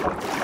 you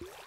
you